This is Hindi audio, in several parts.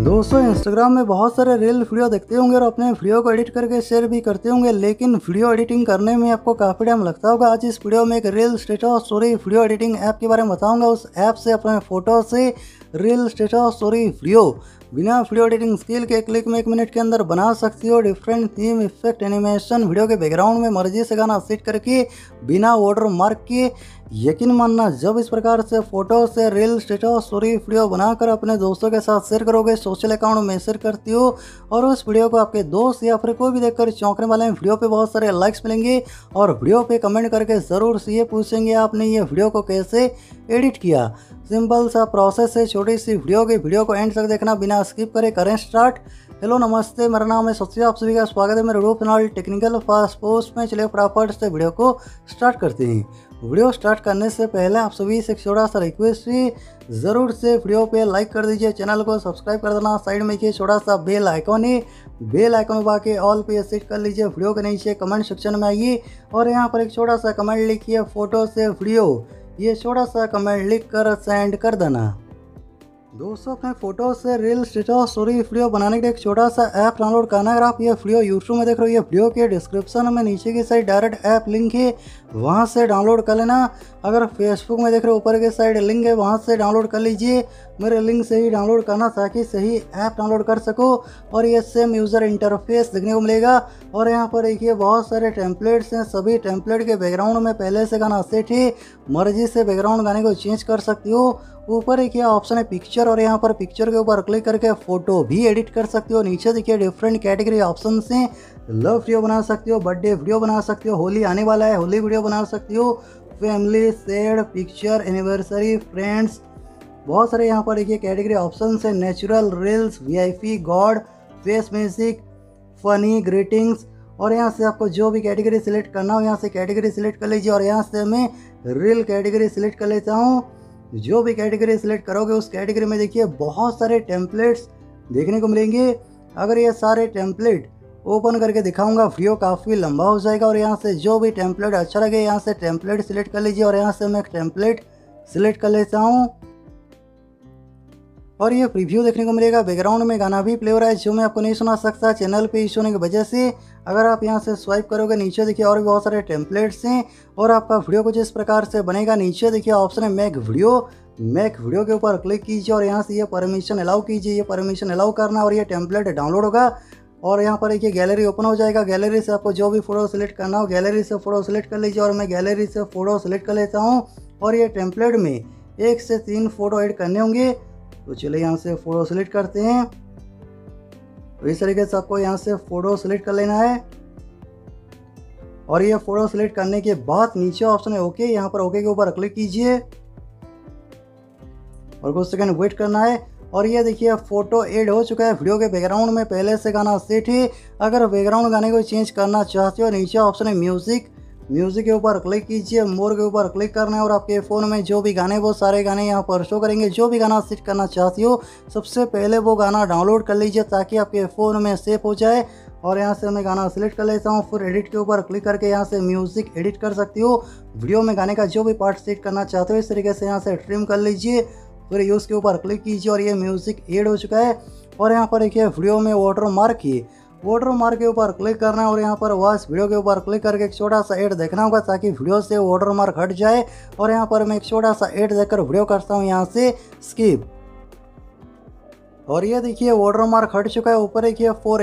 दोस्तों इंस्टाग्राम में बहुत सारे रील वीडियो देखते होंगे और अपने वीडियो को एडिट करके शेयर भी करते होंगे, लेकिन वीडियो एडिटिंग करने में आपको काफ़ी टाइम लगता होगा। आज इस वीडियो में एक reel status story video editing app के बारे में बताऊँगा। उस ऐप से, अपने फ़ोटो से रील स्टेटस स्टोरी वीडियो बिना वीडियो एडिटिंग स्किल के क्लिक में एक मिनट के अंदर बना सकती हो different theme effect animation video के बैकग्राउंड में मर्ज़ी से गाना सेट करके, बिना वाटर मार्क के यकीन मानना, जब इस प्रकार से फ़ोटो से रील स्टेटस स्टोरी वीडियो बनाकर अपने दोस्तों के साथ शेयर करोगे सोशल अकाउंट में शेयर करती हो और उस वीडियो को आपके दोस्त या फिर कोई भी देखकर चौंकने वाले हैं वीडियो पे बहुत सारे लाइक्स मिलेंगे और वीडियो पे कमेंट करके ज़रूर से ये पूछेंगे आपने ये वीडियो को कैसे एडिट किया। सिंपल सा प्रोसेस है, छोटी सी वीडियो की वीडियो को एंड तक देखना, बिना स्किप करे करें स्टार्ट हेलो नमस्ते, मेरा नाम है सत्य, आप सभी का स्वागत है मेरे YouTube channel technical fast post में। चलिए फटाफट से वीडियो को स्टार्ट करते हैं। वीडियो स्टार्ट करने से पहले आप सभी से एक छोटा सा रिक्वेस्ट है, ज़रूर से वीडियो पे लाइक कर दीजिए। चैनल को सब्सक्राइब कर देना साइड में ये छोटा सा बेल आइकॉन है बेल आइकॉन दबा के ऑल पे सेट कर लीजिए। वीडियो के नीचे कमेंट सेक्शन में आइए और यहाँ पर एक छोटा सा कमेंट लिखिए फ़ोटो से वीडियो ये छोटा सा कमेंट लिख कर सेंड कर देना। दोस्तों, अपने फ़ोटो से रील स्टेटस स्टोरी वीडियो बनाने के लिए एक छोटा सा ऐप डाउनलोड करना अगर आप ये वीडियो यूट्यूब में देख रहे हो, ये वीडियो के डिस्क्रिप्शन में नीचे की साइड डायरेक्ट ऐप लिंक है, वहाँ से डाउनलोड कर लेना। अगर फेसबुक में देख रहे हो, ऊपर की साइड लिंक है, वहाँ से डाउनलोड कर लीजिए। मेरे लिंक से ही डाउनलोड करना ताकि सही ऐप डाउनलोड कर सको और ये सेम यूज़र इंटरफेस देखने को मिलेगा। और यहाँ पर देखिए, बहुत सारे टेम्पलेट्स हैं। सभी टेम्पलेट के बैकग्राउंड में पहले से गाना सेट है मर्ज़ी से बैकग्राउंड गाने को चेंज कर सकती हो। ऊपर देखिए ऑप्शन है पिक्चर और यहाँ पर पिक्चर के ऊपर क्लिक करके फ़ोटो भी एडिट कर सकते हो। नीचे देखिए डिफरेंट कैटेगरी ऑप्शन से लव वीडियो बना सकते हो बर्थडे वीडियो बना सकते हो, होली आने वाला है, होली वीडियो बना सकते हो। Family sad picture anniversary friends बहुत सारे यहाँ पर देखिए कैटेगरी ऑप्शन है natural reels VIP god face music funny greetings और यहाँ से आपको जो भी कैटेगरी सिलेक्ट करना हो, यहाँ से कैटेगरी सिलेक्ट कर लीजिए, और यहाँ से मैं रील कैटेगरी सिलेक्ट कर लेता हूँ। जो भी कैटेगरी सिलेक्ट करोगे, उस कैटेगरी में देखिए बहुत सारे टेम्पलेट्स देखने को मिलेंगे। अगर ये सारे टेम्पलेट ओपन करके दिखाऊँगा वीडियो काफ़ी लंबा हो जाएगा, और यहाँ से जो भी टेम्पलेट अच्छा लगे, यहाँ से टेम्पलेट सिलेक्ट कर लीजिए, और यहाँ से मैं एक टेम्पलेट सिलेक्ट कर लेता हूँ। और ये प्रीव्यू देखने को मिलेगा। बैकग्राउंड में गाना भी प्ले हो रहा है, जो मैं आपको नहीं सुना सकता चैनल पे इशू होने की वजह से। अगर आप यहाँ से स्वाइप करोगे, नीचे देखिए और भी बहुत सारे टेम्पलेट्स हैं और आपका वीडियो कुछ इस प्रकार से बनेगा। नीचे देखिए ऑप्शन है मैक वीडियो मैक वीडियो के ऊपर क्लिक कीजिए और यहाँ से ये परमिशन अलाउ कीजिए। ये परमिशन अलाउ करना और ये टेम्पलेट डाउनलोड होगा। और यहाँ पर देखिए गैलरी ओपन हो जाएगा। गैलरी से आपको जो भी फ़ोटो सेलेक्ट करना हो गैलरी से फ़ोटो सेलेक्ट कर लीजिए और मैं गैलरी से फ़ोटो सेलेक्ट कर लेता हूँ। और ये टेम्पलेट में एक से तीन फ़ोटो ऐड करने होंगे। तो चलिए यहाँ से फ़ोटो सेलेक्ट करते हैं। तो इस तरीके से आपको यहाँ से फ़ोटो सेलेक्ट कर लेना है। और ये फ़ोटो सेलेक्ट करने के बाद नीचे ऑप्शन है ओके यहाँ पर ओके के ऊपर क्लिक कीजिए। और कुछ सेकंड वेट करना है। और ये देखिए फ़ोटो ऐड हो चुका है। वीडियो के बैकग्राउंड में पहले से गाना सेट है। अगर बैकग्राउंड गाने को चेंज करना चाहते हो, नीचे ऑप्शन है म्यूज़िक म्यूज़िक के ऊपर क्लिक कीजिए मोर के ऊपर क्लिक करना है और आपके फ़ोन में जो भी गाने वो सारे गाने यहाँ पर शो करेंगे। जो भी गाना सेट करना चाहती हो, सबसे पहले वो गाना डाउनलोड कर लीजिए ताकि आपके फ़ोन में सेफ़ हो जाए। और यहाँ से मैं गाना सेलेक्ट कर लेता हूँ फिर एडिट के ऊपर क्लिक करके यहाँ से म्यूज़िक एडिट कर सकती हो। वीडियो में गाने का जो भी पार्ट सेट करना चाहते हो, इस तरीके से यहाँ से ट्रिम कर लीजिए। फिर यूज़ के ऊपर क्लिक कीजिए और ये म्यूज़िक एड हो चुका है। और यहाँ पर देखिए वीडियो में वाटर मार्क ही वाटर मार्क के ऊपर क्लिक करना है और यहाँ पर वॉइस वीडियो के ऊपर क्लिक करके एक छोटा सा एड देखना होगा ताकि वीडियो से वाटर मार्क हट जाए। और यहाँ पर मैं एक छोटा सा एड देखकर वीडियो करता हूँ यहाँ से स्किप और ये देखिए वाटर मार्क हट चुका है, ऊपर देखिए फोर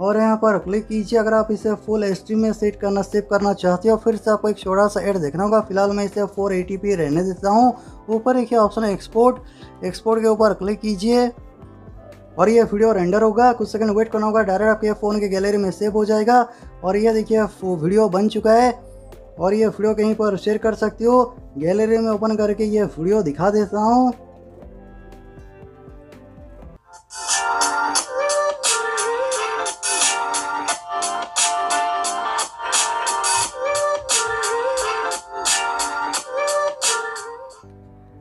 और यहाँ पर क्लिक कीजिए, अगर आप इसे फुल एच में सेट करना सेव करना चाहते हो, फिर से आपको एक छोटा सा एड देखना होगा। फ़िलहाल मैं इसे फोर रहने देता हूँ। ऊपर देखिए ऑप्शन एक्सपोर्ट एक्सपोर्ट के ऊपर क्लिक कीजिए। और ये वीडियो रेंडर होगा, कुछ सेकंड वेट करना होगा डायरेक्ट आपके फ़ोन के गैलरी में सेव हो जाएगा। और ये देखिए वीडियो बन चुका है। और ये वीडियो कहीं पर शेयर कर सकती हो। गैलरी में ओपन करके ये वीडियो दिखा देता हूँ।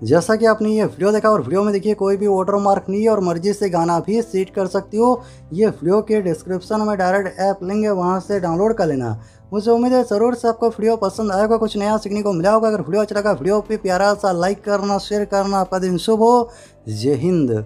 जैसा कि आपने ये वीडियो देखा, और वीडियो में देखिए, कोई भी वाटर मार्क नहीं है, और मर्ज़ी से गाना भी सीट कर सकती हो। ये वीडियो के डिस्क्रिप्शन में डायरेक्ट ऐप लिंक है, वहाँ से डाउनलोड कर लेना। मुझे उम्मीद है ज़रूर से आपको वीडियो पसंद आएगा, कुछ नया सीखने को मिला होगा। अगर वीडियो अच्छा लगा, वीडियो पे प्यारा सा लाइक करना शेयर करना, आपका दिन शुभ हो। जय हिंद।